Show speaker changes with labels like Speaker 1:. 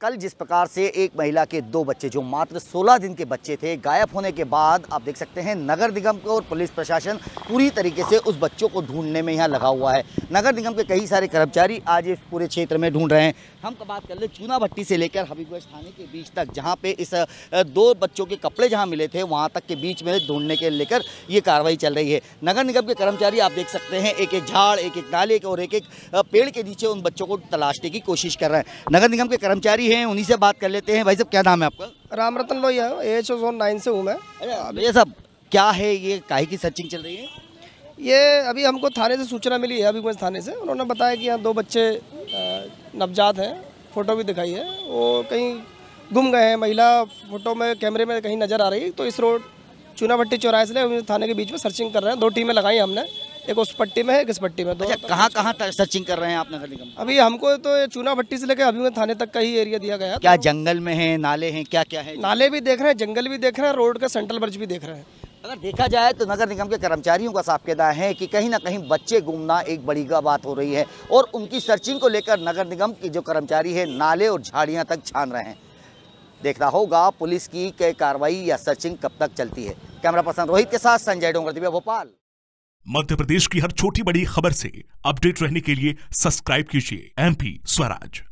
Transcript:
Speaker 1: कल जिस प्रकार से एक महिला के दो बच्चे, जो मात्र 16 दिन के बच्चे थे, गायब होने के बाद, आप देख सकते हैं, नगर निगम को और पुलिस प्रशासन पूरी तरीके से उस बच्चों को ढूँढने में यहाँ लगा हुआ है। नगर निगम के कई सारे कर्मचारी आज इस पूरे क्षेत्र में ढूंढ रहे हैं। हम बात कर ले चूना भट्टी से लेकर हबीबगंज थाने के बीच तक, जहाँ पे इस दो बच्चों के कपड़े जहाँ मिले थे, वहाँ तक के बीच में ढूँढने के लेकर ये कार्रवाई चल रही है। नगर निगम के कर्मचारी, आप देख सकते हैं, एक एक झाड़, एक एक नाले और एक एक पेड़ के नीचे उन बच्चों को तलाशने की कोशिश कर रहे हैं। नगर निगम के कर्मचारी हैं उन्हीं से बात कर लेते हैं। भाई साहब क्या नाम है आपका?
Speaker 2: Ram Ratan Lohia H O zone nine से हूँ मैं।
Speaker 1: ये सब क्या है? ये काहे की सर्चिंग चल रही है?
Speaker 2: ये अभी हमको थाने से सूचना मिली है अभी थाने से। उन्होंने बताया कि यहाँ दो बच्चे नवजात हैं फ़ोटो भी दिखाई है। वो कहीं गुम गए हैं महिला फ़ोटो में कैमरे में कहीं नज़र आ रही तो इस रोड चूना भट्टी चौराहे से थाने के बीच में सर्चिंग कर रहे हैं। दो टीमें लगाई हमने एक उस पट्टी में है एक इस पट्टी में दो
Speaker 1: अच्छा, कहाँ कहाँ सर्चिंग कर रहे हैं आप नगर निगम
Speaker 2: अभी हमको तो चूना भट्टी से लेकर अभी थाने तक का ही एरिया दिया गया
Speaker 1: क्या तो जंगल में है नाले हैं क्या क्या है?
Speaker 2: नाले भी देख रहे हैं जंगल भी देख रहे हैं रोड का सेंट्रल ब्रिज भी देख रहे हैं।
Speaker 1: अगर देखा जाए तो नगर निगम के कर्मचारियों का साफ़ कहना है कि कहीं ना कहीं बच्चे घूमना एक बड़ी बात हो रही है और उनकी सर्चिंग को लेकर नगर निगम के जो कर्मचारी है नाले और झाड़ियाँ तक छान रहे हैं। देखना होगा पुलिस की कार्रवाई या सर्चिंग कब तक चलती है। कैमरा पर्सन रोहित के साथ संजय डोंगर दिव्या भोपाल।
Speaker 3: मध्य प्रदेश की हर छोटी बड़ी खबर से अपडेट रहने के लिए सब्सक्राइब कीजिए एमपी स्वराज